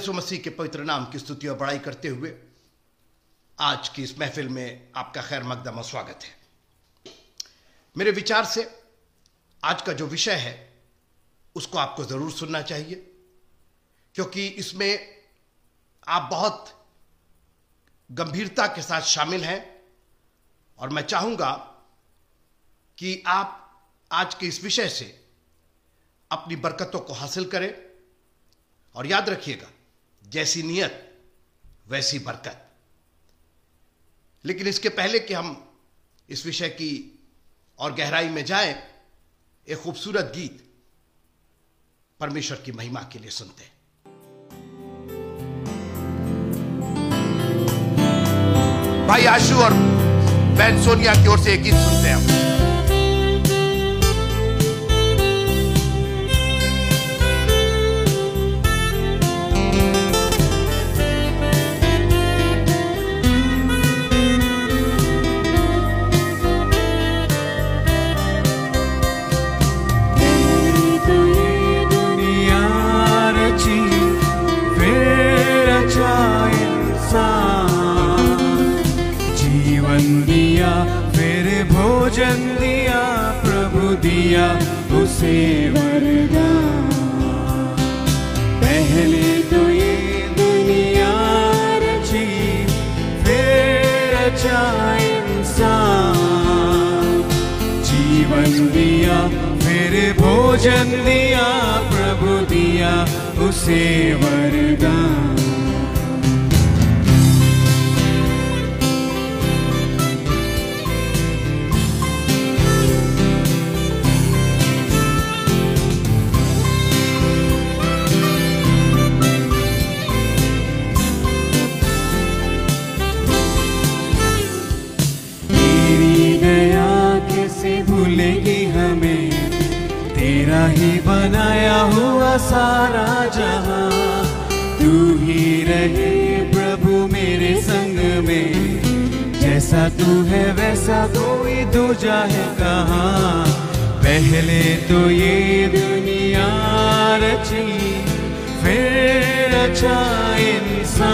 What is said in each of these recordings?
यीशु मसीह के पवित्र नाम की स्तुति और बड़ाई करते हुए आज की इस महफिल में आपका खैर मकदम स्वागत है। मेरे विचार से आज का जो विषय है, उसको आपको ज़रूर सुनना चाहिए, क्योंकि इसमें आप बहुत गंभीरता के साथ शामिल हैं और मैं चाहूँगा कि आप आज के इस विषय से अपनी बरकतों को हासिल करें और याद रखिएगा जैसी नियत, वैसी बरकत। लेकिन इसके पहले कि हम इस विषय की और गहराई में जाएँ, एक खूबसूरत गीत परमेश्वर की महिमा के लिए सुनते हैं। भाई आशु और बहन सोनिया की ओर से एक गीत सुनते हैं हम। तेरा ही बनाया हुआ सारा जहाँ। तू ही रहे प्रभु मेरे संग में। जैसा तू है वैसा कोई दूजा है कहाँ। पहले तो ये दुनिया रची, फिर रचा इंसान।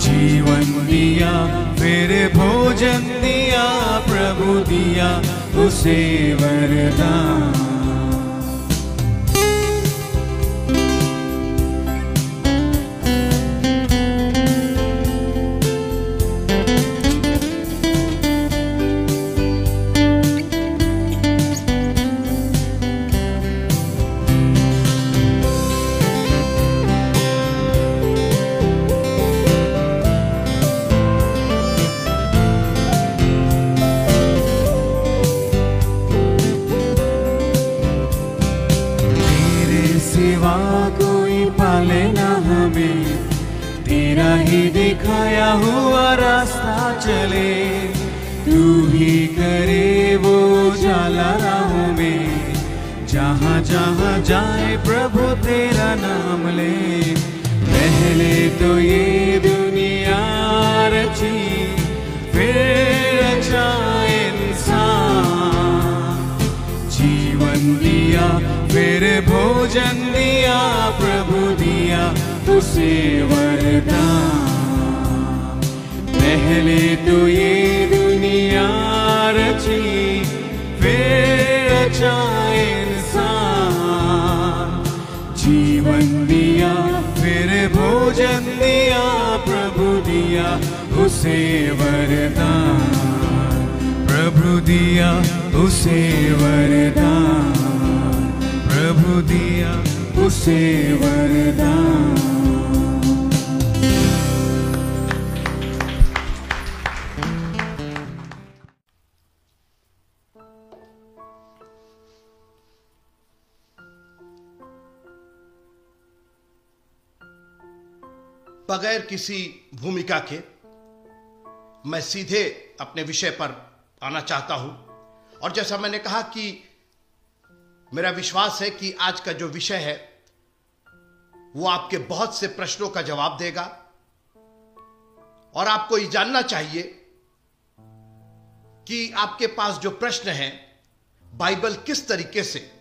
जीवन दिया, फिर भोजन दिया, प्रभु दिया। वरदान कोई पाले ना हमें। तेरा ही दिखाया हुआ रास्ता चले। तू ही करे वो जाला राहों में। जहाँ जहाँ जाए प्रभु तेरा नाम ले। पहले तो ये दुनिया रची, फिर रचा इंसान। जीवन दिया, फिर भोजन दिया प्रभु। उसे वरदान पहले तो ये दुनिया रची, फिर रचा इंसान। जीवन दिया, फिर भोजन दिया, प्रभु दिया, उसे वरदान प्रभु दिया, उसे वरदान प्रभु दिया, उसे वरदान बगैर किसी भूमिका के मैं सीधे अपने विषय पर आना चाहता हूँ। और जैसा मैंने कहा कि मेरा विश्वास है कि आज का जो विषय है, वो आपके बहुत से प्रश्नों का जवाब देगा। और आपको ये जानना चाहिए कि आपके पास जो प्रश्न है, बाइबल किस तरीके से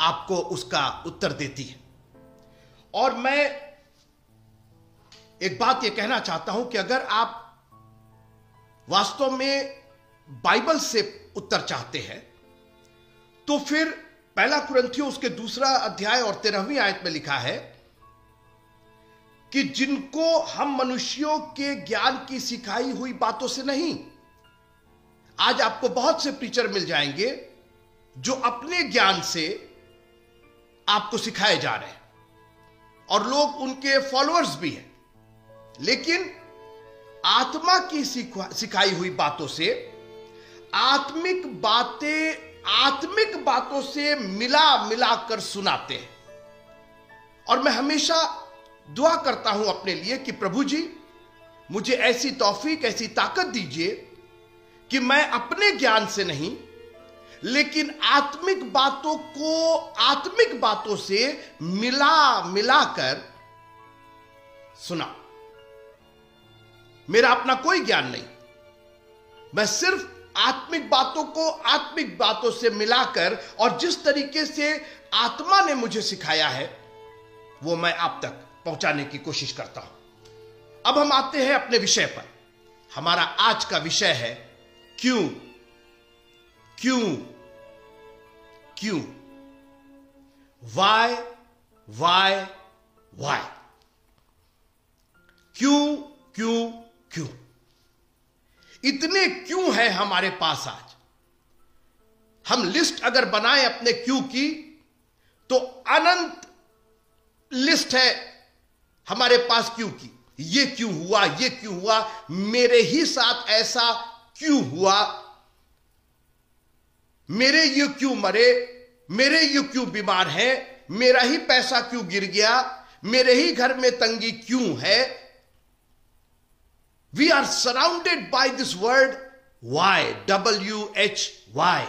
आपको उसका उत्तर देती है। और मैं एक बात यह कहना चाहता हूँ कि अगर आप वास्तव में बाइबल से उत्तर चाहते हैं तो फिर पहला कुरंथियों उसके दूसरा अध्याय और तेरहवीं आयत में लिखा है कि जिनको हम मनुष्यों के ज्ञान की सिखाई हुई बातों से नहीं, आज आपको बहुत से टीचर मिल जाएँगे जो अपने ज्ञान से आपको सिखाए जा रहे हैं। और लोग उनके फॉलोअर्स भी हैं। लेकिन आत्मा की सिखाई हुई बातों से, आत्मिक बातें, आत्मिक बातों से मिला मिलाकर सुनाते हैं। और मैं हमेशा दुआ करता हूँ अपने लिए कि प्रभु जी, मुझे ऐसी तौफीक, ऐसी ताकत दीजिए कि मैं अपने ज्ञान से नहीं, लेकिन आत्मिक बातों को आत्मिक बातों से मिला मिलाकर सुना मेरा अपना कोई ज्ञान नहीं। मैं सिर्फ़ आत्मिक बातों को आत्मिक बातों से मिलाकर और जिस तरीके से आत्मा ने मुझे सिखाया है, वो मैं आप तक पहुँचाने की कोशिश करता हूँ। अब हम आते हैं अपने विषय पर। हमारा आज का विषय है क्यों? क्यों? क्यों? वाय वाय वाय क्यों? क्यों? क्यों? इतने क्यों है हमारे पास आज? हम लिस्ट अगर बनाएँ अपने क्यों की तो अनंत लिस्ट है हमारे पास क्यों की। ये क्यों हुआ, ये क्यों हुआ, मेरे ही साथ ऐसा क्यों हुआ? मेरे ये क्यों मरे? मेरे ये क्यों बीमार है? मेरा ही पैसा क्यों गिर गया? मेरे ही घर में तंगी क्यों है? We are surrounded by this word why, W H Y.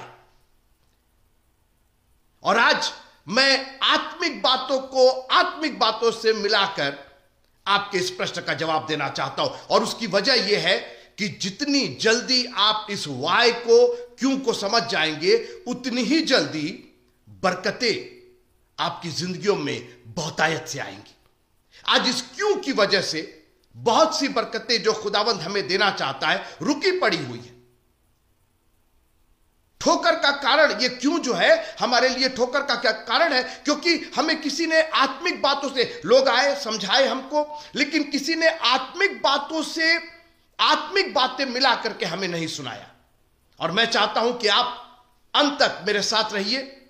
और आज मैं आत्मिक बातों को आत्मिक बातों से मिलाकर आपके इस प्रश्न का जवाब देना चाहता हूँ और उसकी वजह यह है कि जितनी जल्दी आप इस वाय को क्यों को समझ जाएँगे उतनी ही जल्दी बरकतें आपकी जिंदगियों में बहुतायत से आएँगी आज इस क्यों की वजह से बहुत सी बरकतें जो खुदावंद हमें देना चाहता है, रुकी पड़ी हुई है। ठोकर का कारण ये क्यों जो है, हमारे लिए ठोकर का क्या कारण है? क्योंकि हमें किसी ने आत्मिक बातों से, लोग आए, समझाए हमको, लेकिन किसी ने आत्मिक बातों से, आत्मिक बातें मिला करके हमें नहीं सुनाया। और मैं चाहता हूँ कि आप अंत तक मेरे साथ रहिए।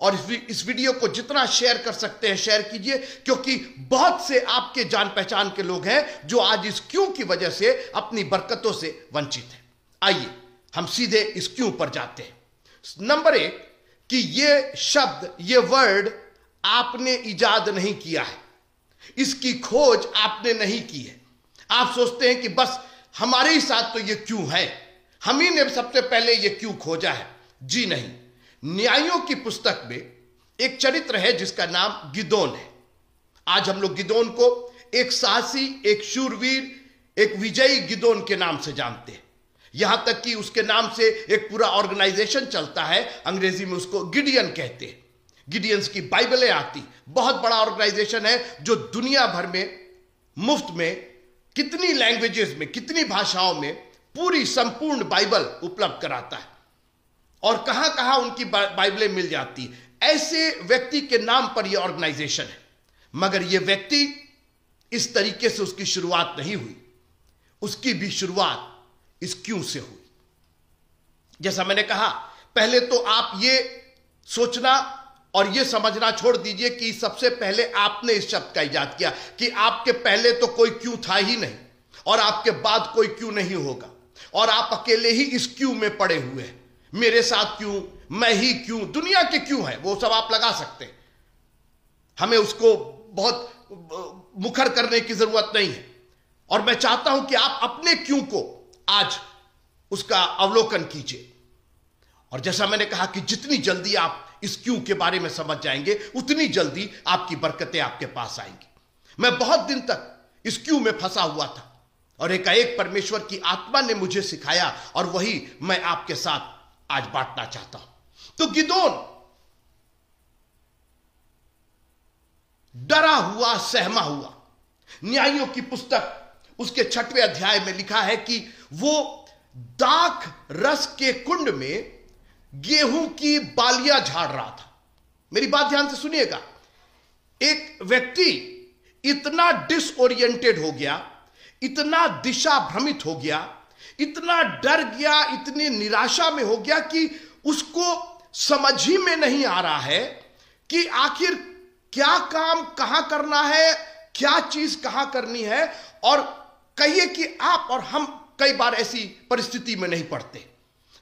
और इस वीडियो को जितना शेयर कर सकते हैं शेयर कीजिए, क्योंकि बहुत से आपके जान पहचान के लोग हैं जो आज इस क्यों की वजह से अपनी बरकतों से वंचित हैं। आइए, हम सीधे इस क्यों पर जाते हैं। नंबर एक, कि ये शब्द, ये वर्ड आपने इजाद नहीं किया है। इसकी खोज आपने नहीं की है। आप सोचते हैं कि बस हमारे ही साथ तो ये क्यों है? हम ही ने सबसे पहले ये क्यों खोजा है? जी नहीं। न्यायों की पुस्तक में एक चरित्र है जिसका नाम गिदोन है। आज हम लोग गिदोन को एक साहसी, एक शूरवीर, एक विजयी गिदोन के नाम से जानते हैं। यहाँ तक कि उसके नाम से एक पूरा ऑर्गेनाइजेशन चलता है, अंग्रेज़ी में उसको गिडियन कहते हैं। गिडियंस की बाइबलें आती, बहुत बड़ा ऑर्गेनाइजेशन है जो दुनिया भर में, मुफ़्त में, कितनी लैंग्वेजेस में, कितनी भाषाओं में पूरी संपूर्ण बाइबल उपलब्ध कराता है। और कहाँ कहाँ उनकी बाइबलें मिल जाती ऐसे व्यक्ति के नाम पर यह ऑर्गेनाइजेशन है। मगर यह व्यक्ति इस तरीके से उसकी शुरुआत नहीं हुई। उसकी भी शुरुआत इस क्यों से हुई? जैसा मैंने कहा, पहले तो आप ये सोचना और यह समझना छोड़ दीजिए कि सबसे पहले आपने इस शब्द का इजाद किया कि आपके पहले तो कोई क्यों था ही नहीं और आपके बाद कोई क्यों नहीं होगा। और आप अकेले ही इस क्यों में पड़े हुए हैं। मेरे साथ क्यों? मैं ही क्यों? दुनिया के क्यों है? वो सब आप लगा सकते हैं। हमें उसको बहुत मुखर करने की ज़रूरत नहीं है। और मैं चाहता हूँ कि आप अपने क्यों को आज उसका अवलोकन कीजिए। और जैसा मैंने कहा कि जितनी जल्दी आप इस क्यों के बारे में समझ जाएँगे, उतनी जल्दी आपकी बरकतें आपके पास आएँगी। मैं बहुत दिन तक इस क्यों में फंसा हुआ था। और एक एक परमेश्वर की आत्मा ने मुझे सिखाया और वही मैं आपके साथ आज बांटना चाहता हूँ। तो गिदोन डरा हुआ, सहमा हुआ। न्यायियों की पुस्तक उसके छठवें अध्याय में लिखा है कि वो दाख रस के कुंड में गेहूँ की बालियाँ झाड़ रहा था। मेरी बात ध्यान से सुनिएगा। एक व्यक्ति इतना डिसओरिएंटेड हो गया, इतना दिशा भ्रमित हो गया इतना डर गया, इतनी निराशा में हो गया कि उसको समझ ही में नहीं आ रहा है कि आखिर क्या काम कहाँ करना है, क्या चीज़ कहाँ करनी है। और कहिए कि आप और हम कई बार ऐसी परिस्थिति में नहीं पड़ते,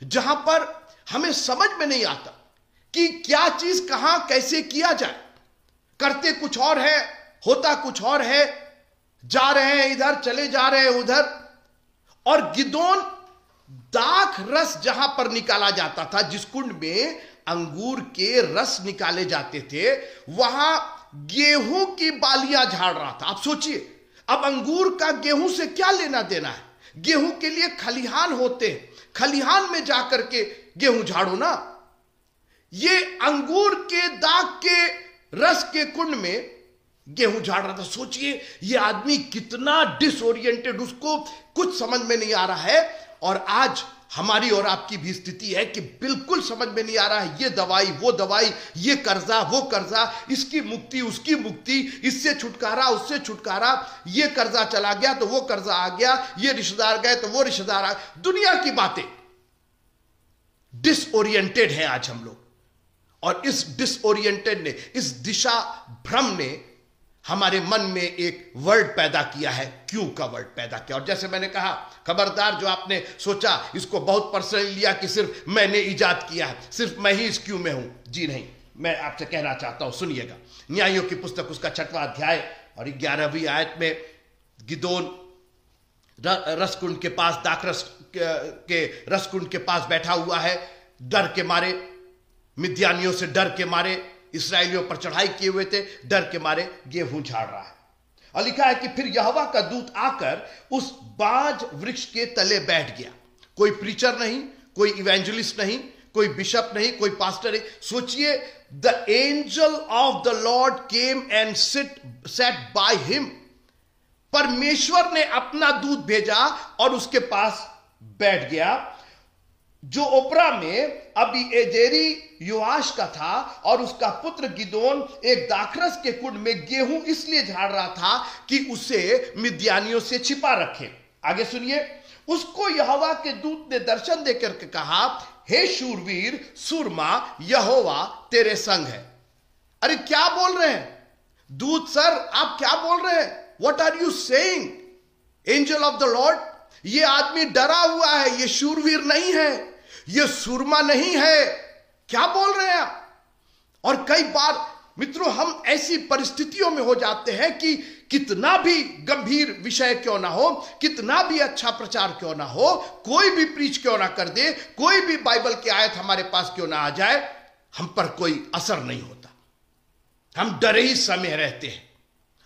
जहाँ पर हमें समझ में नहीं आता कि क्या चीज़ कहाँ, कैसे किया जाए। करते कुछ और है, होता कुछ और है, जा रहे हैं इधर, चले जा रहे हैं उधर। और गिदोन दाख रस जहाँ पर निकाला जाता था, जिस कुंड में अंगूर के रस निकाले जाते थे, वहाँ गेहूँ की बालियाँ झाड़ रहा था। आप सोचिए, अब अंगूर का गेहूँ से क्या लेना देना है? गेहूँ के लिए खलिहान होते हैं। खलिहान में जाकर के गेहूँ झाड़ो ना। ये अंगूर के दाग के रस के कुंड में गेहूँ झाड़ रहा था। सोचिए, ये आदमी कितना डिसोरिएंटेड उसको कुछ समझ में नहीं आ रहा है। और आज हमारी और आपकी भी स्थिति है कि बिल्कुल समझ में नहीं आ रहा है, ये दवाई, वो दवाई, ये कर्जा, वो कर्जा, इसकी मुक्ति, उसकी मुक्ति, इससे छुटकारा, उससे छुटकारा, ये कर्जा चला गया तो वो कर्जा आ गया, ये रिश्तेदार गए तो वो रिश्तेदार आ दुनिया की बातें डिसओरिएंटेड है आज हम लोग। और इस डिसओरिएंटेड ने, इस दिशा भ्रम ने हमारे मन में एक वर्ड पैदा किया है, क्यों का वर्ड पैदा किया? और जैसे मैंने कहा, खबरदार जो आपने सोचा, इसको बहुत पर्सनली लिया कि सिर्फ़ मैंने ईजाद किया है, सिर्फ़ मैं ही इस क्यों में हूँ। जी नहीं, मैं आपसे कहना चाहता हूँ, सुनिएगा। न्यायों की पुस्तक, उसका छठवा अध्याय और ग्यारहवीं आयत में गिदोन रसकुंड के पास दाकरस के रसकुंड के पास बैठा हुआ है, डर के मारे, मिद्यानियों से डर के मारे इसराइलियों पर चढ़ाई किए हुए थे, डर के मारे गेहूँ झाड़ रहा है। और लिखा है कि फिर यहवा का दूत आकर उस बाज वृक्ष के तले बैठ गया। कोई प्रीचर नहीं, कोई इवेंजलिस्ट नहीं, कोई बिशप नहीं, कोई पास्टर नहीं। सोचिए the angel of the Lord came and sit set by him परमेश्वर ने अपना दूत भेजा और उसके पास बैठ गया। जो ओपरा में अभी एजेरी युवाश का था और उसका पुत्र गिदोन एक दाखरस के कुंड में गेहूँ इसलिए झाड़ रहा था कि उसे मिद्यानियों से छिपा रखे। आगे सुनिए। उसको यहोवा के दूत ने दर्शन देकर के कहा, हे शूरवीर, सुरमा, यहोवा, तेरे संग है। अरे, क्या बोल रहे हैं? दूत, सर, आप क्या बोल रहे हैं? What are you saying angel of the Lord ये आदमी डरा हुआ है, ये शूरवीर नहीं है, ये सुरमा नहीं है। क्या बोल रहे हैं आप? और कई बार, मित्रों, हम ऐसी परिस्थितियों में हो जाते हैं कि कितना भी गंभीर विषय क्यों ना हो, कितना भी अच्छा प्रचार क्यों ना हो, कोई भी प्रीच क्यों ना कर दे, कोई भी बाइबल की आयत हमारे पास क्यों ना आ जाए, हम पर कोई असर नहीं होता। हम डरे ही समय रहते हैं।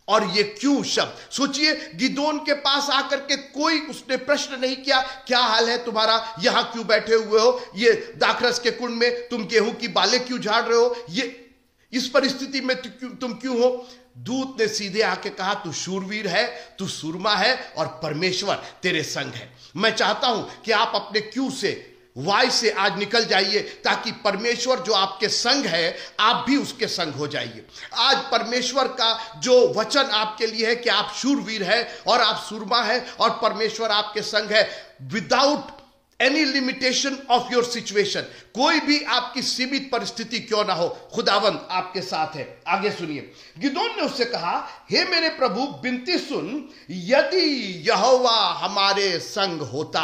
और ये क्यों शब्द? सोचिए, गिदोन के पास आकर के कोई उसने प्रश्न नहीं किया, क्या हाल है तुम्हारा? यहाँ क्यों बैठे हुए हो? ये दाखरस के कुंड में तुम गेहूँ की बाले क्यों झाड़ रहे हो? ये, इस परिस्थिति में तुम क्यों हो? दूत ने सीधे आके कहा, तू शूरवीर है, तू सुरमा है और परमेश्वर तेरे संग है। मैं चाहता हूँ कि आप अपने क्यों से वाय से आज निकल जाइए ताकि परमेश्वर जो आपके संग है, आप भी उसके संग हो जाइए। आज परमेश्वर का जो वचन आपके लिए है कि आप शूरवीर है और आप सुरमा है और परमेश्वर आपके संग है without any limitation of your situation कोई भी आपकी सीमित परिस्थिति क्यों ना हो खुदावंत आपके साथ है। आगे सुनिए। गिदोन ने उससे कहा, हे मेरे प्रभु बिनती सुन, यदि यहोवा हमारे संग होता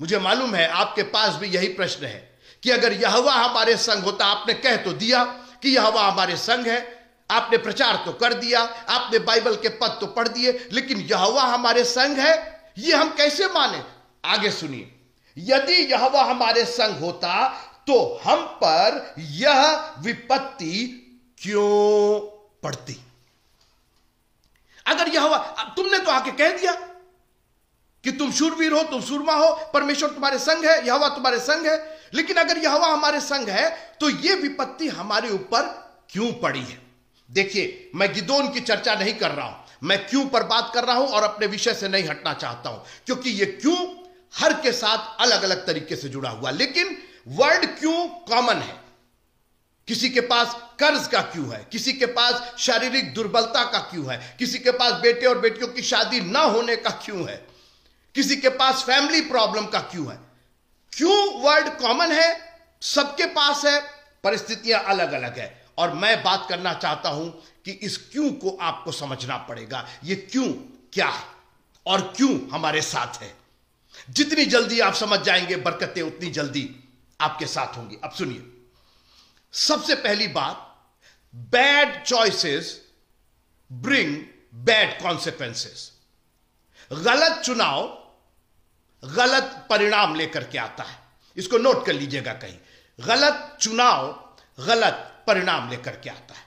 मुझे मालूम है आपके पास भी यही प्रश्न है कि अगर यहवा हमारे संग होता, आपने कह तो दिया कि यहवा हमारे संग है। आपने प्रचार तो कर दिया, आपने बाइबल के पद तो पढ़ दिए, लेकिन यहवा हमारे संग है, ये हम कैसे माने? आगे सुनिए। यदि यहवा हमारे संग होता तो हम पर यह विपत्ति क्यों पड़ती? अगर यह तुमने तो आके कह दिया कि तुम शूरवीर हो, तुम सूरमा हो, परमेश्वर तुम्हारे संग है, यहवा तुम्हारे संग है। लेकिन अगर यहवा हमारे संग है तो यह विपत्ति हमारे ऊपर क्यों पड़ी है? देखिए, मैं गिदोन की चर्चा नहीं कर रहा हूँ। मैं क्यों पर बात कर रहा हूँ और अपने विषय से नहीं हटना चाहता हूँ? क्योंकि यह क्यों हर के साथ अलग अलग तरीके से जुड़ा हुआ। लेकिन वर्ड क्यों कॉमन है? किसी के पास कर्ज का क्यों है? किसी के पास शारीरिक दुर्बलता का क्यों है? किसी के पास बेटे और बेटियों की शादी ना होने का क्यों है? किसी के पास फैमिली प्रॉब्लम का क्यों है? क्यों वर्ड कॉमन है? सबके पास है, परिस्थितियाँ अलग अलग है। और मैं बात करना चाहता हूँ कि इस क्यों को आपको समझना पड़ेगा। ये क्यों, क्या है? और क्यों हमारे साथ है? जितनी जल्दी आप समझ जाएँगे, बरकतें उतनी जल्दी आपके साथ होंगी। अब सुनिए। सबसे पहली बात bad choices bring bad consequences गलत चुनाव गलत परिणाम लेकर के आता है। इसको नोट कर लीजिएगा कहीं। गलत चुनाव गलत परिणाम लेकर के आता है।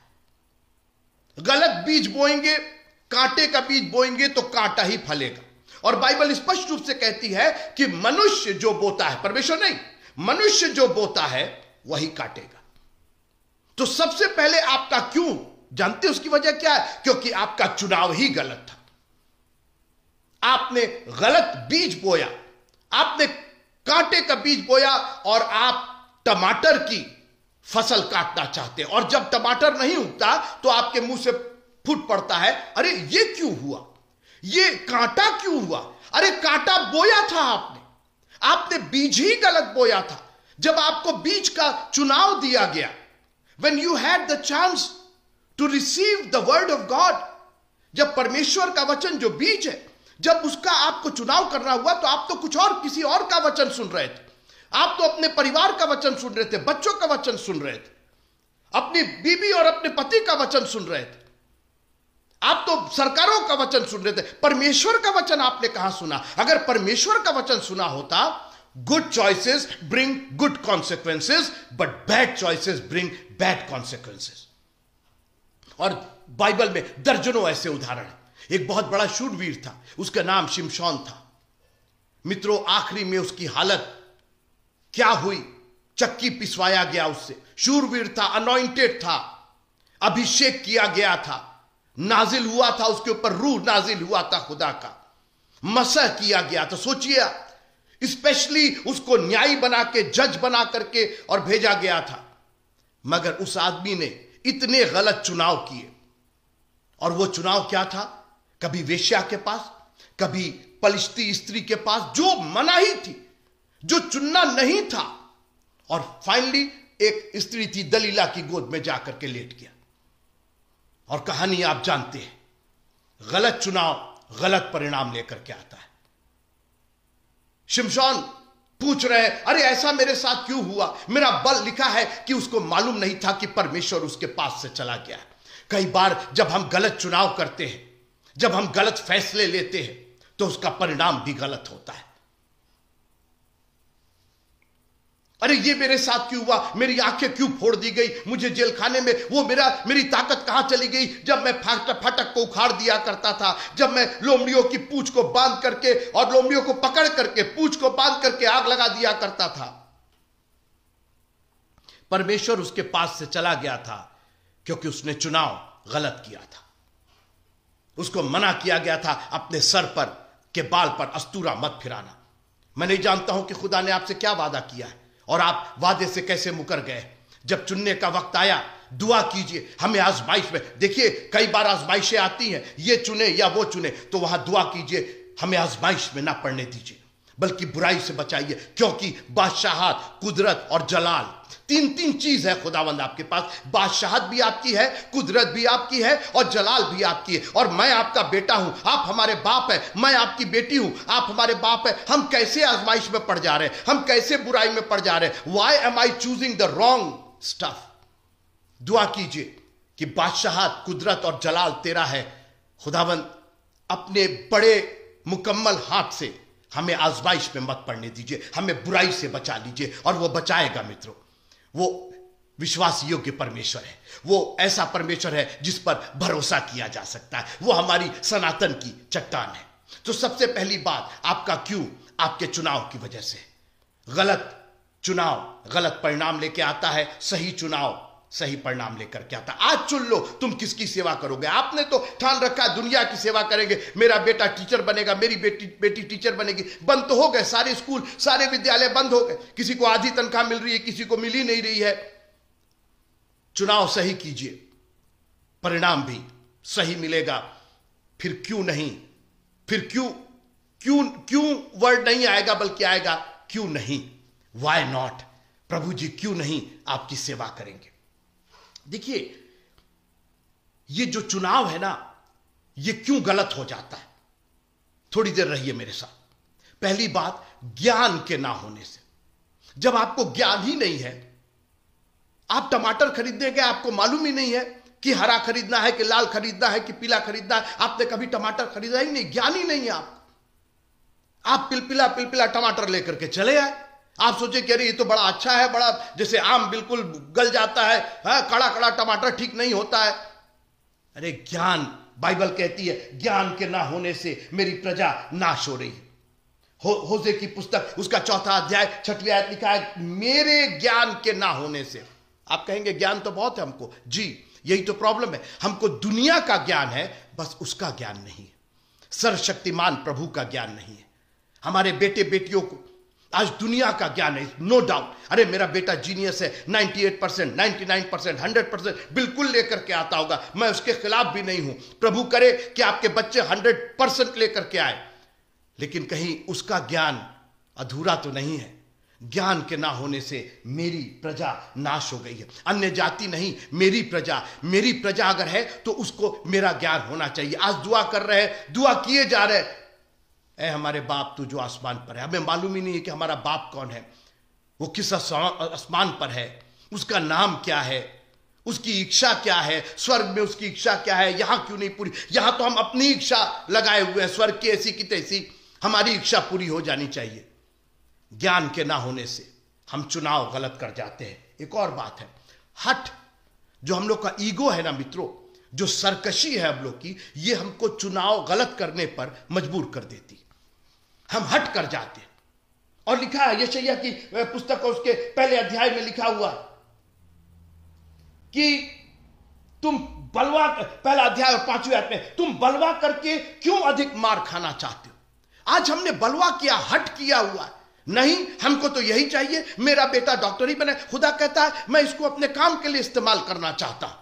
गलत बीज बोएँगे, कांटे का बीज बोएँगे तो कांटा ही फलेगा। और बाइबल स्पष्ट रूप से कहती है कि मनुष्य जो बोता है, परमेश्वर नहीं, मनुष्य जो बोता है, वही काटेगा। तो सबसे पहले आपका क्यों? जानते उसकी वजह क्या है? क्योंकि आपका चुनाव ही गलत था। आपने गलत बीज बोया आपने कांटे का बीज बोया और आप टमाटर की फ़सल काटना चाहते हैं। और जब टमाटर नहीं उगता तो आपके मुँह से फूट पड़ता है, अरे, ये क्यों हुआ? ये कांटा क्यों हुआ? अरे, कांटा बोया था आपने। आपने बीज ही गलत बोया था। जब आपको बीज का चुनाव दिया गया when you had the chance to receive the word of God जब परमेश्वर का वचन जो बीज है जब उसका आपको चुनाव करना हुआ तो आप तो कुछ और, किसी और का वचन सुन रहे थे। आप तो अपने परिवार का वचन सुन रहे थे, बच्चों का वचन सुन रहे थे, अपनी बीबी और अपने पति का वचन सुन रहे थे। आप तो सरकारों का वचन सुन रहे थे, परमेश्वर का वचन आपने कहाँ सुना? अगर परमेश्वर का वचन सुना होता good choices bring good consequences but bad choices bring bad consequences और बाइबल में दर्जनों ऐसे उदाहरण हैं। एक बहुत बड़ा शूरवीर था। उसका नाम शिमशौन था। मित्रों, आखिरी में उसकी हालत क्या हुई? चक्की पिसवाया गया उससे। शूरवीर था अनॉइंटेड था, अभिषेक किया गया था। नाजिल हुआ था, उसके ऊपर रूह नाजिल हुआ था खुदा का। मसह किया गया था। सोचिए स्पेशली उसको न्यायी बना के, जज बना करके और भेजा गया था। मगर उस आदमी ने इतने गलत चुनाव किए। और वो चुनाव क्या था? कभी वेश्या के पास, कभी पलिश्ती स्त्री के पास, जो मनाही थी, जो चुनना नहीं था। और फाइनली एक स्त्री थी दलीला की गोद में जाकर के लेट गया। और कहानी आप जानते हैं, गलत चुनाव गलत परिणाम लेकर के आता है। शिमशॉन पूछ रहे हैं, अरे ऐसा मेरे साथ क्यों हुआ? मेरा बल लिखा है कि उसको मालूम नहीं था कि परमेश्वर उसके पास से चला गया कई बार जब हम गलत चुनाव करते हैं जब हम गलत फैसले लेते हैं तो उसका परिणाम भी गलत होता है। अरे, ये मेरे साथ क्यों हुआ? मेरी आँखें क्यों फोड़ दी गई? मुझे जेल खाने में, वो मेरा, मेरी ताकत कहाँ चली गई? जब मैं फाटक फाटक को उखाड़ दिया करता था, जब मैं लोमड़ियों की पूछ को बाँध करके और लोमड़ियों को पकड़ करके पूछ को बाँध करके आग लगा दिया करता था, परमेश्वर उसके पास से चला गया था, क्योंकि उसने चुनाव गलत किया था। उसको मना किया गया था अपने सर पर के बाल पर, अस्तूरा मत फिराना। मैं नहीं जानता हूँ कि खुदा ने आपसे क्या वादा किया है और आप वादे से कैसे मुकर गए। जब चुनने का वक्त आया, दुआ कीजिए, हमें आजमाइश में देखिए, कई बार आजमाइशें आती हैं, ये चुने या वो चुने तो वहाँ दुआ कीजिए, हमें आजमाइश में ना पढ़ने दीजिए। बल्कि बुराई से बचाइए, क्योंकि बादशाहत, कुदरत और जलाल, तीन तीन चीज़ है खुदावंद आपके पास। बादशाहत भी आपकी है, कुदरत भी आपकी है और जलाल भी आपकी है। और मैं आपका बेटा हूँ, आप हमारे बाप है, मैं आपकी बेटी हूँ, आप हमारे बाप है। हम कैसे आजमाइश में पड़ जा रहे हैं? हम कैसे बुराई में पड़ जा रहे हैं? Why am I choosing the wrong stuff दुआ कीजिए कि बादशाहत, कुदरत और जलाल तेरा है। खुदावंद, अपने बड़े मुकम्मल हाथ से हमें आजमाइश में मत पड़ने दीजिए, हमें बुराई से बचा लीजिए, और वो बचाएगा मित्रों। वो विश्वास योग्य परमेश्वर है। वो ऐसा परमेश्वर है जिस पर भरोसा किया जा सकता है। वो हमारी सनातन की चट्टान है। तो सबसे पहली बात, आपका क्यों? आपके चुनाव की वजह से। गलत चुनाव, गलत परिणाम लेके आता है, सही चुनाव। सही परिणाम लेकर के आता। आज चुन लो, तुम किसकी सेवा करोगे? आपने तो ठान रखा, दुनिया की सेवा करेंगे। मेरा बेटा टीचर बनेगा, मेरी बेटी बेटी टीचर बनेगी। बंद तो हो गए सारे स्कूल, सारे विद्यालय बंद हो गए। किसी को आधी तनख्वाह मिल रही है, किसी को मिल ही नहीं रही है। चुनाव सही कीजिए, परिणाम भी सही मिलेगा। फिर क्यों नहीं? फिर क्यों क्यों क्यों वर्ड नहीं आएगा, बल्कि आएगा, क्यों नहीं? वाई नॉट प्रभु जी, क्यों नहीं आपकी सेवा करेंगे? देखिए, ये जो चुनाव है ना, ये क्यों गलत हो जाता है? थोड़ी देर रहिए मेरे साथ। पहली बात, ज्ञान के ना होने से। जब आपको ज्ञान ही नहीं है, आप टमाटर खरीदने गए, आपको मालूम ही नहीं है कि हरा खरीदना है, कि लाल खरीदना है, कि पीला खरीदना है। आपने कभी टमाटर खरीदा ही नहीं, ज्ञान ही नहीं है आप। आप पिलपिला पिलपिला टमाटर लेकर के चले आए। आप सोचे कि अरे ये तो बड़ा अच्छा है बड़ा जैसे आम बिल्कुल गल जाता है, है कड़ा कड़ा टमाटर ठीक नहीं होता है। अरे ज्ञान बाइबल कहती है ज्ञान के ना होने से मेरी प्रजा नाश हो रही है। हो, होजे की पुस्तक उसका चौथा अध्याय छठवी आयत लिखा है मेरे ज्ञान के ना होने से। आप कहेंगे ज्ञान तो बहुत है हमको। जी यही तो प्रॉब्लम है। हमको दुनिया का ज्ञान है बस उसका ज्ञान नहीं है। सर्वशक्तिमान प्रभु का ज्ञान नहीं है। हमारे बेटे बेटियों को आज दुनिया का ज्ञान है नो डाउट अरे, मेरा बेटा जीनियस है 98 percent ninety nine percent hundred percent बिल्कुल लेकर के आता होगा। मैं उसके खिलाफ भी नहीं हूँ। प्रभु करे कि आपके बच्चे हंड्रेड परसेंट लेकर के आए। लेकिन कहीं उसका ज्ञान अधूरा तो नहीं है। ज्ञान के ना होने से मेरी प्रजा नाश हो गई है। अन्य जाति नहीं, मेरी प्रजा। मेरी प्रजा अगर है तो उसको मेरा ज्ञान होना चाहिए। आज दुआ कर रहे हैं, दुआ किए जा रहे ए, हमारे बाप तू जो आसमान पर है। हमें मालूम ही नहीं है कि हमारा बाप कौन है। वो किस आसमान पर है? उसका नाम क्या है? उसकी इच्छा क्या है? स्वर्ग में उसकी इच्छा क्या है? यहाँ क्यों नहीं पूरी? यहाँ तो हम अपनी इच्छा लगाए हुए हैं, स्वर्ग की ऐसी की तैसी। हमारी इच्छा पूरी हो जानी चाहिए। ज्ञान के ना होने से हम चुनाव गलत कर जाते हैं। एक और बात है। हट, जो हम लोग का ईगो है ना मित्रों, जो सरकशी है हम लोग की, ये हमको चुनाव गलत करने पर मजबूर कर देती हम हट कर जाते हैं। और लिखा है यशैया की पुस्तक उसके पहले अध्याय में लिखा हुआ कि तुम बलवा, पहला अध्याय और पाँचवें अध्याय तुम बलवा करके क्यों अधिक मार खाना चाहते हो? आज हमने बलवा किया, हट किया हुआ है। नहीं, हमको तो यही चाहिए, मेरा बेटा डॉक्टर ही बने। खुदा कहता है, मैं इसको अपने काम के लिए इस्तेमाल करना चाहता हूँ।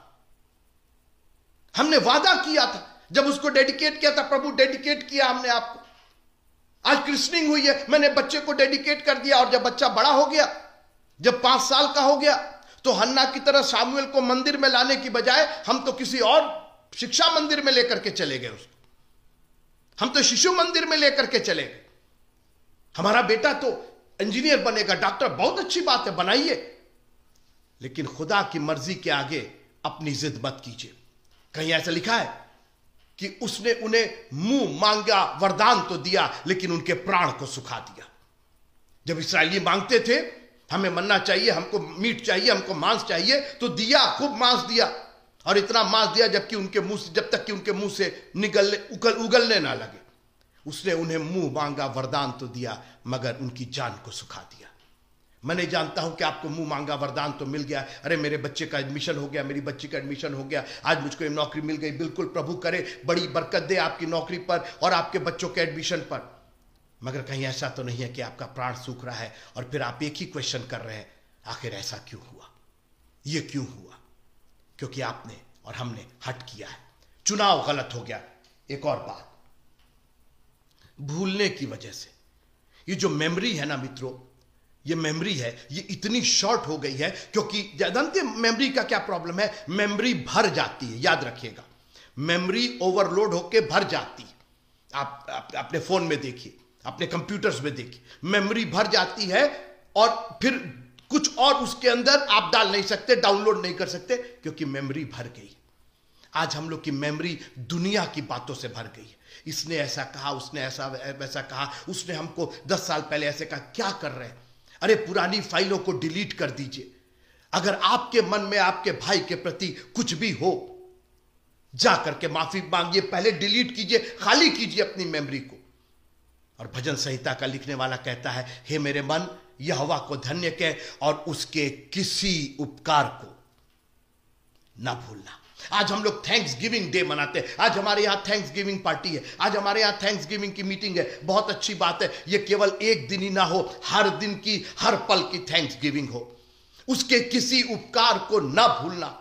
हमने वादा किया था, जब उसको डेडिकेट किया था, प्रभु डेडिकेट किया हमने आपको। आज क्रिस्टनिंग हुई है। मैंने बच्चे को डेडिकेट कर दिया और जब बच्चा बड़ा हो गया, जब पाँच साल का हो गया तो हन्ना की तरह सामुएल को मंदिर में लाने की बजाय हम तो किसी और शिक्षा मंदिर में लेकर के चले गए उसको। हम तो शिशु मंदिर में लेकर के चले गए। हमारा बेटा तो इंजीनियर बनेगा। डॉक्टर बहुत अच्छी बात है, बनाइए। लेकिन खुदा की मर्ज़ी के आगे अपनी जिद मत कीजिए। कहीं ऐसा लिखा है? कि उसने उन्हें मुँह मांगा, वरदान तो दिया, लेकिन उनके प्राण को सुखा दिया। जब इसराइली मांगते थे, हमें मन्ना चाहिए, हमको मीट चाहिए, हमको मांस चाहिए तो दिया, खूब मांस दिया। और इतना मांस दिया जबकि उनके मुँह से, जब तक कि उनके मुँह से निकलने उगल, उगलने ना लगे। उसने उन्हें मुँह मांगा, वरदान तो दिया, मगर उनकी जान को सुखा दिया। मैं नहीं जानता हूँ कि आपको मुँह मांगा, वरदान तो मिल गया। अरे, मेरे बच्चे का एडमिशन हो गया, मेरी बच्ची का एडमिशन हो गया। आज मुझको नौकरी मिल गई। बिल्कुल प्रभु करे, बड़ी बरकत दे आपकी नौकरी पर और आपके बच्चों के एडमिशन पर। मगर कहीं ऐसा तो नहीं है कि आपका प्राण सूख रहा है और फिर आप एक ही क्वेश्चन कर रहे हैं, आखिर ऐसा क्यों हुआ? ये क्यों हुआ? क्योंकि आपने और हमने हट किया है। चुनाव गलत हो गया। एक और बात। भूलने की वजह से। ये जो मेमोरी है ना मित्रों ये मेमोरी है ये इतनी शॉर्ट हो गई है क्योंकि जानते मेमोरी का क्या प्रॉब्लम है? मेमोरी भर जाती है याद रखिएगा। मेमोरी ओवरलोड होकर भर जाती है। आप, आप अपने फ़ोन में देखिए अपने कंप्यूटर्स में देखिए मेमोरी भर जाती है और फिर कुछ और उसके अंदर आप डाल नहीं सकते डाउनलोड नहीं कर सकते क्योंकि मेमोरी भर गई आज हम लोग की मेमोरी दुनिया की बातों से भर गई है। इसने ऐसा कहा उसने ऐसा वैसा कहा उसने हमको दस साल पहले ऐसे कहा क्या कर रहे हैं? अरे पुरानी फाइलों को डिलीट कर दीजिए। अगर आपके मन में आपके भाई के प्रति कुछ भी हो, जा करके माफ़ी मांगिए, पहले डिलीट कीजिए, खाली कीजिए अपनी मेमोरी को। और भजन संहिता का लिखने वाला कहता है, हे मेरे मन यह हवा को धन्य कह और उसके किसी उपकार को ना भूलना। आज हम लोग थैंक्स गिविंग डे मनाते हैं। आज हमारे यहाँ थैंक्स गिविंग पार्टी है। आज हमारे यहाँ थैंक्स गिविंग की मीटिंग है। बहुत अच्छी बात है। ये केवल एक दिन ही ना हो, हर दिन की, हर पल की थैंक्स गिविंग हो। उसके किसी उपकार को ना भूलना।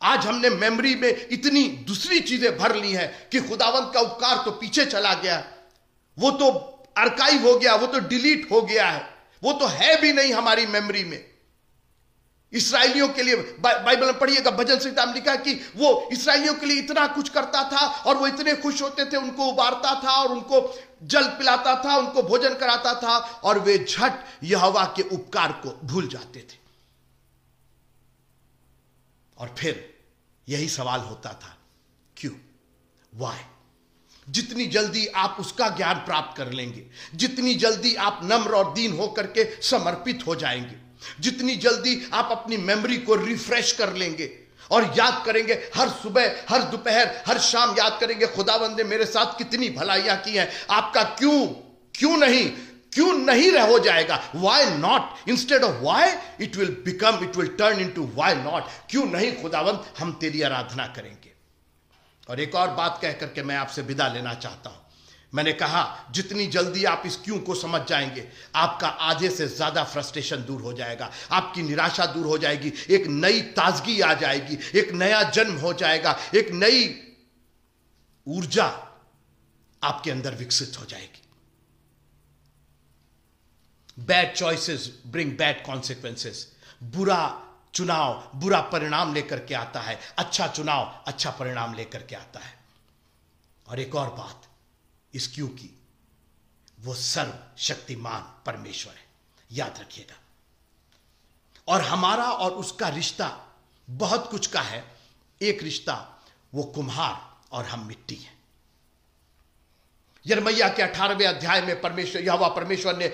आज हमने मेमोरी में इतनी दूसरी चीज़ें भर ली हैं कि खुदावंत का उपकार तो पीछे चला गया वो तो आर्काइव हो गया, वो तो डिलीट हो गया है। वो तो है भी नहीं हमारी मेमोरी में। इसराइलियों के लिए बाइबल में पढ़िएगा, भजन संहिता में लिखा कि वो इसराइलियों के लिए इतना कुछ करता था और वो इतने खुश होते थे, उनको उबारता था और उनको जल पिलाता था, उनको भोजन कराता था और वे झट यहवा के उपकार को भूल जाते थे। और फिर यही सवाल होता था, क्यों? वाय जितनी जल्दी आप उसका ज्ञान प्राप्त कर लेंगे, जितनी जल्दी आप नम्र और दीन होकर के समर्पित हो जाएँगे जितनी जल्दी आप अपनी मेमोरी को रिफ्रेश कर लेंगे और याद करेंगे, हर सुबह, हर दोपहर, हर शाम याद करेंगे खुदाबंद ने मेरे साथ कितनी भलाइयाँ की हैं। आपका क्यों? क्यों नहीं? क्यों नहीं रह हो जाएगा? Why not instead of why it will become it will turn into why not क्यों नहीं खुदावंत हम तेरी आराधना करेंगे। और एक और बात कह करके मैं आपसे विदा लेना चाहता हूँ। मैंने कहा, जितनी जल्दी आप इस क्यों को समझ जाएँगे, आपका आधे से ज़्यादा फ्रस्ट्रेशन दूर हो जाएगा, आपकी निराशा दूर हो जाएगी, एक नई ताजगी आ जाएगी, एक नया जन्म हो जाएगा, एक नई ऊर्जा आपके अंदर विकसित हो जाएगी. Bad choices bring bad consequences बुरा चुनाव, बुरा परिणाम लेकर के आता है। अच्छा चुनाव अच्छा परिणाम लेकर के आता है। और एक और बात इस क्यों की? वो सर्व शक्तिमान परमेश्वर है। याद रखिएगा। और हमारा और उसका रिश्ता बहुत कुछ का है। एक रिश्ता, वो कुम्हार और हम मिट्टी हैं। यरमैया के अठारहवें अध्याय में परमेश्वर यह परमेश्वर ने,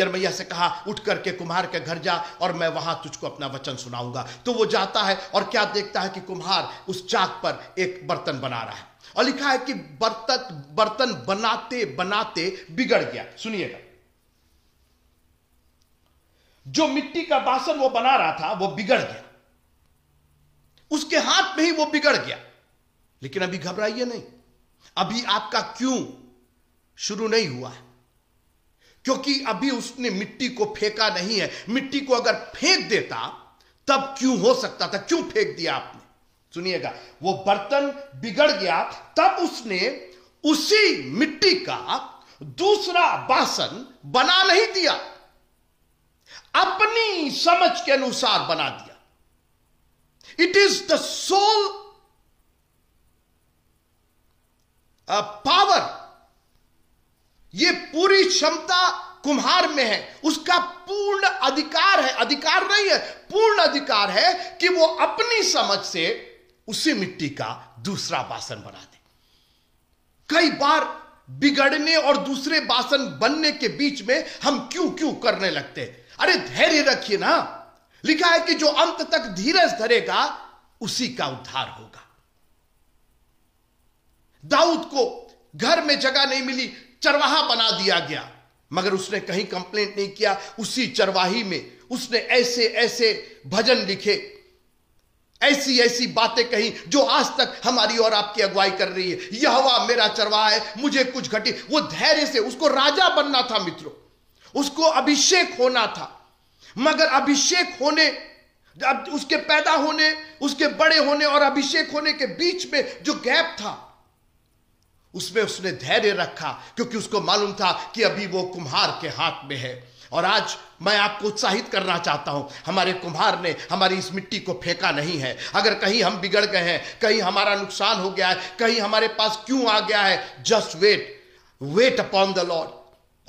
यरमैया से कहा, उठ करके कुम्हार के घर जा और मैं वहाँ तुझको अपना वचन सुनाऊँगा। तो वो जाता है और क्या देखता है कि कुम्हार उस चाक पर एक बर्तन बना रहा है। और लिखा है कि बर्तन बर्तन बनाते बनाते बिगड़ गया। सुनिएगा। जो मिट्टी का बासन वो बना रहा था, वो बिगड़ गया। उसके हाथ में ही वो बिगड़ गया। लेकिन अभी घबराइए नहीं। अभी आपका क्यों शुरू नहीं हुआ है? क्योंकि अभी उसने मिट्टी को फेंका नहीं है। मिट्टी को अगर फेंक देता, तब क्यों हो सकता था? क्यों फेंक दिया आपने? सुनिएगा, वो बर्तन बिगड़ गया, तब उसने उसी मिट्टी का दूसरा बासन बना नहीं दिया। अपनी समझ के अनुसार बना दिया। It is the sole power ये पूरी क्षमता कुम्हार में है। उसका पूर्ण अधिकार है। अधिकार नहीं है। पूर्ण अधिकार है कि वो अपनी समझ से उसी मिट्टी का दूसरा बासन बना दे। कई बार बिगड़ने और दूसरे बासन बनने के बीच में हम क्यों क्यों करने लगते हैं? अरे धैर्य रखिए ना। लिखा है कि जो अंत तक धीरज धरेगा, उसी का उद्धार होगा। दाऊद को घर में जगह नहीं मिली, चरवाहा बना दिया गया। मगर उसने कहीं कंप्लेंट नहीं किया, उसी चरवाही में उसने ऐसे ऐसे भजन लिखे। ऐसी ऐसी बातें कही जो आज तक हमारी और आपकी अगुवाई कर रही है। यह हवा मेरा चरवाहा है, मुझे कुछ घटी। वो धैर्य से, उसको राजा बनना था, मित्रों। उसको अभिषेक होना था। मगर अभिषेक होने, अब उसके पैदा होने, उसके बड़े होने और अभिषेक होने के बीच में जो गैप था, उसमें उसने धैर्य रखा, क्योंकि उसको मालूम था कि अभी वो कुम्हार के हाथ में है। और आज मैं आपको उत्साहित करना चाहता हूँ। हमारे कुम्हार ने हमारी इस मिट्टी को फेंका नहीं है। अगर कहीं हम बिगड़ गए हैं, कहीं हमारा नुकसान हो गया है, कहीं हमारे पास क्यों आ गया है just wait wait upon the Lord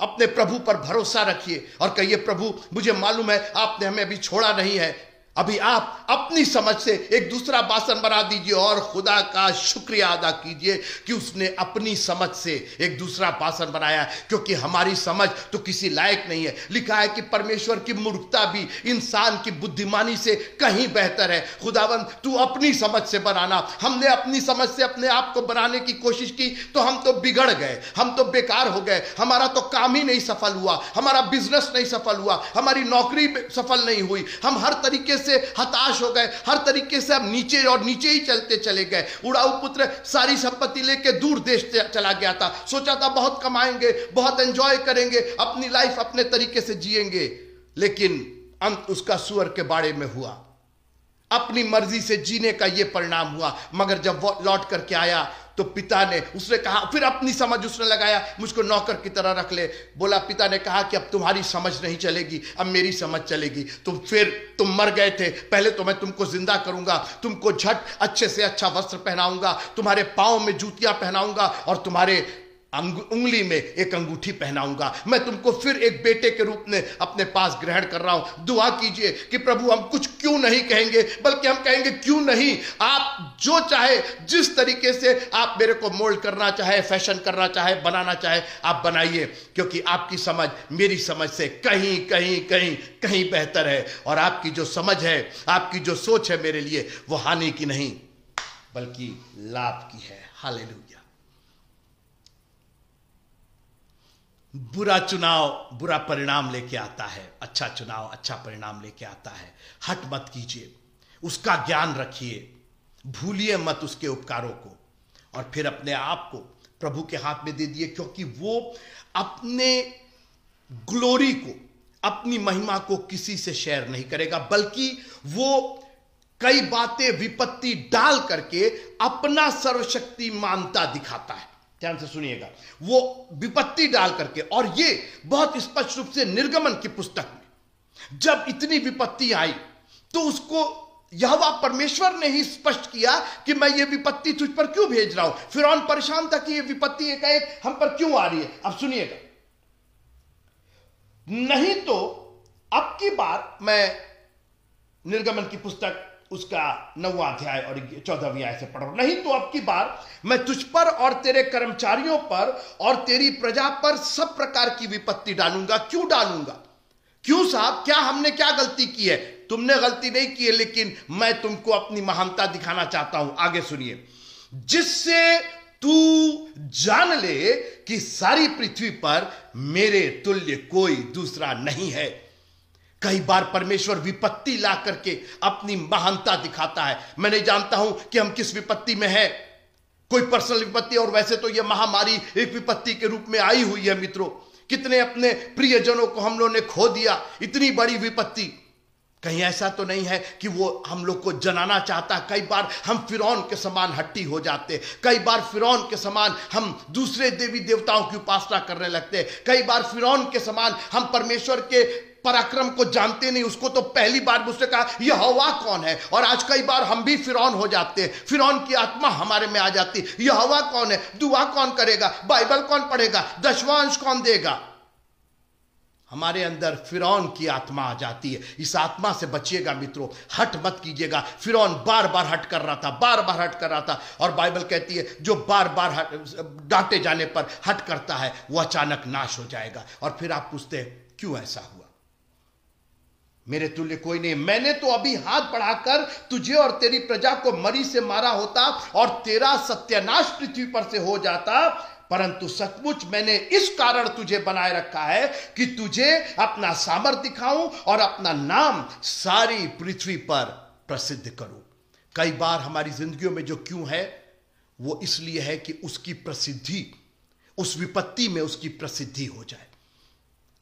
अपने प्रभु पर भरोसा रखिए। और कहिए, प्रभु, मुझे मालूम है आपने हमें अभी छोड़ा नहीं है। अभी आप अपनी समझ से एक दूसरा बासन बना दीजिए और खुदा का शुक्रिया अदा कीजिए कि उसने अपनी समझ से एक दूसरा बासन बनाया। क्योंकि हमारी समझ तो किसी लायक नहीं है। लिखा है कि परमेश्वर की मूर्खता भी इंसान की बुद्धिमानी से कहीं बेहतर है। खुदावन तू अपनी समझ से बनाना। हमने अपनी समझ से अपने आप को बनाने की कोशिश की तो हम तो बिगड़ गए। हम तो बेकार हो गए। हमारा तो काम ही नहीं सफल हुआ। हमारा बिज़नेस नहीं सफल हुआ। हमारी नौकरी सफल नहीं हुई। हम हर तरीके से हताश हो गए। हर तरीके से अब नीचे और नीचे ही चलते चले गए। उड़ाऊ पुत्र सारी संपत्ति लेके दूर देश चला गया था। सोचा था बहुत कमाएँगे, बहुत एंजॉय करेंगे, अपनी लाइफ अपने तरीके से जिएँगे। लेकिन अंत उसका सुअर के बारे में हुआ। अपनी मर्ज़ी से जीने का यह परिणाम हुआ। मगर जब वो लौट करके आया तो पिता ने उसने कहा, फिर अपनी समझ उसने लगाया, मुझको नौकर की तरह रख ले। बोला, पिता ने कहा कि अब तुम्हारी समझ नहीं चलेगी, अब मेरी समझ चलेगी। तुम फिर तुम मर गए थे। पहले तो मैं तुमको ज़िंदा करूँगा, तुमको झट अच्छे से अच्छा वस्त्र पहनाऊँगा, तुम्हारे पाँव में जूतियाँ पहनाऊँगा और तुम्हारे उंगली में एक अंगूठी पहनाऊँगा। मैं तुमको फिर एक बेटे के रूप में अपने पास ग्रहण कर रहा हूँ। दुआ कीजिए कि प्रभु हम कुछ क्यों नहीं कहेंगे, बल्कि हम कहेंगे, क्यों नहीं? आप जो चाहे, जिस तरीके से आप मेरे को मोल्ड करना चाहे फ़ैशन करना चाहे, बनाना चाहे, आप बनाइए। क्योंकि आपकी समझ, मेरी समझ से कहीं कहीं कहीं कहीं बेहतर है। और आपकी जो समझ है, आपकी जो सोच है मेरे लिए, वो हानि की नहीं, बल्कि लाभ की है। हालेलुया। बुरा चुनाव बुरा परिणाम लेके आता है। अच्छा चुनाव अच्छा परिणाम लेके आता है। हट मत कीजिए। उसका ज्ञान रखिए। भूलिए मत उसके उपकारों को। और फिर अपने आप को प्रभु के हाथ में दे दिए, क्योंकि वो अपने ग्लोरी को, अपनी महिमा को किसी से शेयर नहीं करेगा, बल्कि वो कई बातें विपत्ति डाल करके अपना सर्वशक्ति मानता दिखाता है। ध्यान से सुनिएगा। वो विपत्ति डाल करके, और ये बहुत स्पष्ट रूप से निर्गमन की पुस्तक में, जब इतनी विपत्ति आई तो उसको यह परमेश्वर ने ही स्पष्ट किया कि मैं ये विपत्ति तुझ पर क्यों भेज रहा हूँ? फिर परेशान था कि ये विपत्ति एक हम पर क्यों आ रही है? अब सुनिएगा। नहीं तो अब की बार मैं निर्गमन की पुस्तक उसका नौवा अध्याय और चौदहवीं आय से पढ़ो। नहीं तो अब की बार मैं तुझ पर और तेरे कर्मचारियों पर और तेरी प्रजा पर सब प्रकार की विपत्ति डालूँगा। क्यों डालूँगा? क्यों साहब? क्या हमने क्या गलती की है? तुमने गलती नहीं की है, लेकिन मैं तुमको अपनी महानता दिखाना चाहता हूँ। आगे सुनिए। जिससे तू जान ले कि सारी पृथ्वी पर मेरे तुल्य कोई दूसरा नहीं है। कई बार परमेश्वर विपत्ति ला करके अपनी महानता दिखाता है। मैं नहीं जानता हूँ कि हम किस विपत्ति में है। कोई पर्सनल विपत्ति, और वैसे तो यह महामारी एक विपत्ति के रूप में आई हुई है, मित्रों। कितने अपने प्रियजनों को हम लोगों ने खो दिया, इतनी बड़ी विपत्ति। कहीं ऐसा तो नहीं है कि वो हम लोग को जनाना चाहता। कई बार हम फिरौन के समान हट्टी हो जाते। कई बार फिरौन के समान हम दूसरे देवी देवताओं की उपासना करने लगते। कई बार फिरौन के समान हम परमेश्वर के पराक्रम को जानते नहीं, उसको तो पहली बार उसने कहा यह हवा कौन है? और आज कई बार हम भी फिरौन हो जाते हैं। फिरौन की आत्मा हमारे में आ जाती यह हवा कौन है? दुआ कौन करेगा? बाइबल कौन पढ़ेगा? दशवांश कौन देगा? हमारे अंदर फिरौन की आत्मा आ जाती है। इस आत्मा से बचिएगा मित्रों, हट मत कीजिएगा। फिरौन बार बार हट कर रहा था बार बार हट कर रहा था। और बाइबल कहती है, जो बार बार डांटे जाने पर हट करता है, वो अचानक नाश हो जाएगा। और फिर आप पूछते हैं, क्यों ऐसा हुआ? मेरे तुल्य कोई नहीं। मैंने तो अभी हाथ बढ़ाकर तुझे और तेरी प्रजा को मरी से मारा होता और तेरा सत्यानाश पृथ्वी पर से हो जाता। परंतु सचमुच मैंने इस कारण तुझे बनाए रखा है कि तुझे अपना सामर्थ दिखाऊँ और अपना नाम सारी पृथ्वी पर प्रसिद्ध करूँ। कई बार हमारी जिंदगियों में जो क्यों है, वो इसलिए है कि उसकी प्रसिद्धि, उस विपत्ति में उसकी प्रसिद्धि हो जाए।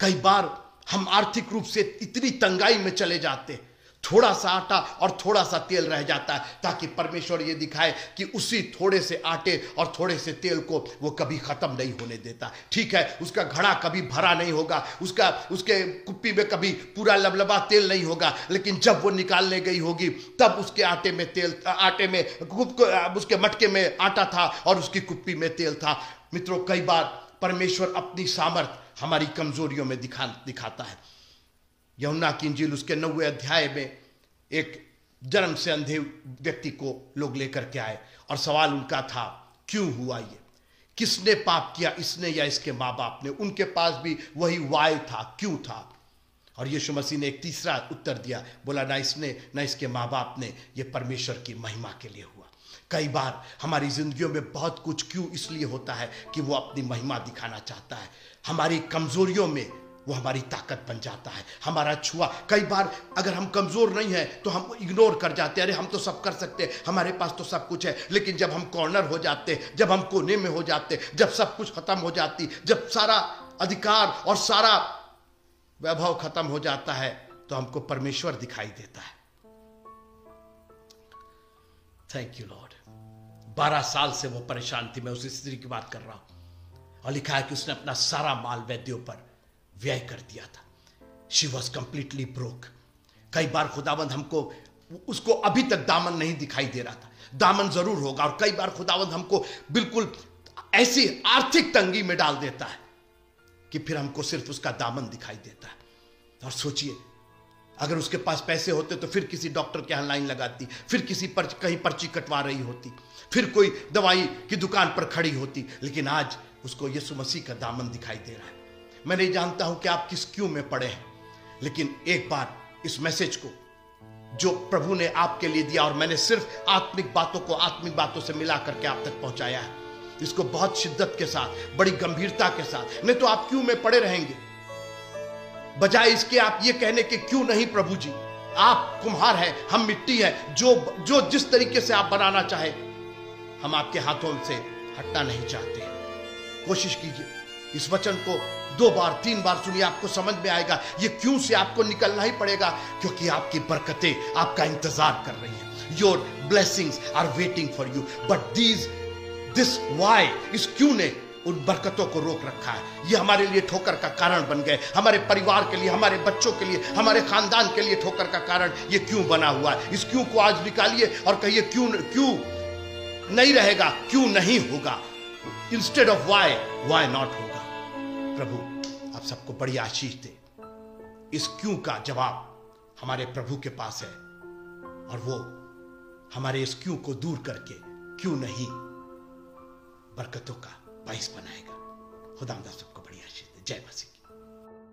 कई बार हम आर्थिक रूप से इतनी तंगाई में चले जाते हैं। थोड़ा सा आटा और थोड़ा सा तेल रह जाता है, ताकि परमेश्वर ये दिखाए कि उसी थोड़े से आटे और थोड़े से तेल को वो कभी ख़त्म नहीं होने देता। ठीक है, उसका घड़ा कभी भरा नहीं होगा, उसका, उसके कुप्पी में कभी पूरा लबलबा तेल नहीं होगा, लेकिन जब वो निकालने गई होगी, तब उसके आटे में तेल, आटे में उसके मटके में आटा था और उसकी कुप्पी में तेल था। मित्रों, कई बार परमेश्वर अपनी सामर्थ हमारी कमजोरियों में दिखा, दिखाता है। यमुना की इंजील उसके नवे अध्याय में एक जन्म से अंधे व्यक्ति को लोग लेकर के आए और सवाल उनका था, क्यों हुआ ये? किसने पाप किया? इसने या इसके माँ बाप ने? उनके पास भी वही वाय था, क्यों था? और यीशु मसीह ने एक तीसरा उत्तर दिया, बोला, ना इसने, ना इसके माँ बाप ने, ये परमेश्वर की महिमा के लिए हुआ। कई बार हमारी जिंदगियों में बहुत कुछ क्यों इसलिए होता है कि वो अपनी महिमा दिखाना चाहता है। हमारी कमजोरियों में वो हमारी ताकत बन जाता है। हमारा छुआ, कई बार अगर हम कमज़ोर नहीं है तो हम इग्नोर कर जाते हैं। अरे, हम तो सब कर सकते हैं। हमारे पास तो सब कुछ है। लेकिन जब हम कॉर्नर हो जाते जब हम कोने में हो जाते जब सब कुछ खत्म हो जाती, जब सारा अधिकार और सारा वैभव खत्म हो जाता है तो हमको परमेश्वर दिखाई देता है। थैंक यू लॉर्ड बारह साल से वो परेशान थी, मैं उस स्त्री की बात कर रहा हूँ। और लिखा है कि उसने अपना सारा माल वैद्यों पर व्यय कर दिया था। शी वॉज़ कंप्लीटली ब्रोक कई बार खुदावंद हमको, उसको अभी तक दामन नहीं दिखाई दे रहा था। दामन ज़रूर होगा और कई बार खुदावंद हमको बिल्कुल ऐसी आर्थिक तंगी में डाल देता है कि फिर हमको सिर्फ़ उसका दामन दिखाई देता है। और सोचिए, अगर उसके पास पैसे होते तो फिर किसी डॉक्टर के यहाँ लाइन लगाती, फिर किसी पर कहीं पर्ची कटवा रही होती। फिर कोई दवाई की दुकान पर खड़ी होती, लेकिन आज उसको यीशु मसीह का दामन दिखाई दे रहा है। मैं नहीं जानता हूँ कि आप किस क्यों में पड़े हैं, लेकिन एक बार इस मैसेज को जो प्रभु ने आपके लिए दिया और मैंने सिर्फ़ आत्मिक बातों को आत्मिक बातों से मिला करके आप तक पहुँचाया है, इसको बहुत शिद्दत के साथ, बड़ी गंभीरता के साथ, नहीं तो आप क्यों में पड़े रहेंगे? बजाय इसके आप ये कहने के क्यों नहीं प्रभु जी? आप कुम्हार है, हम मिट्टी है, जो जो जिस तरीके से आप बनाना चाहे हम आपके हाथों से हटना नहीं चाहते। कोशिश कीजिए। इस वचन को दो बार, तीन बार सुनिए, आपको समझ में आएगा। ये क्यों से आपको निकलना ही पड़ेगा? क्योंकि आपकी बरकतें आपका इंतज़ार कर रही हैं। Your blessings are waiting for you but these this why इस क्यों ने उन बरकतों को रोक रखा है? ये हमारे लिए ठोकर का कारण बन गए। हमारे परिवार के लिए, हमारे बच्चों के लिए, हमारे खानदान के लिए ठोकर का कारण ये क्यों बना हुआ है? इस क्यों को आज निकालिए और कहिए क्यों क्यों नहीं रहेगा, क्यों नहीं होगा? Instead of why why not होगा? प्रभु, आप सबको बड़ी आशीष दे। इस क्यों का जवाब हमारे प्रभु के पास है। और वो हमारे इस क्यों को दूर करके क्यों नहीं बरकतों का बाइस बनाएगा। खुदा सबको बड़ी आशीष दे। जय मसीह।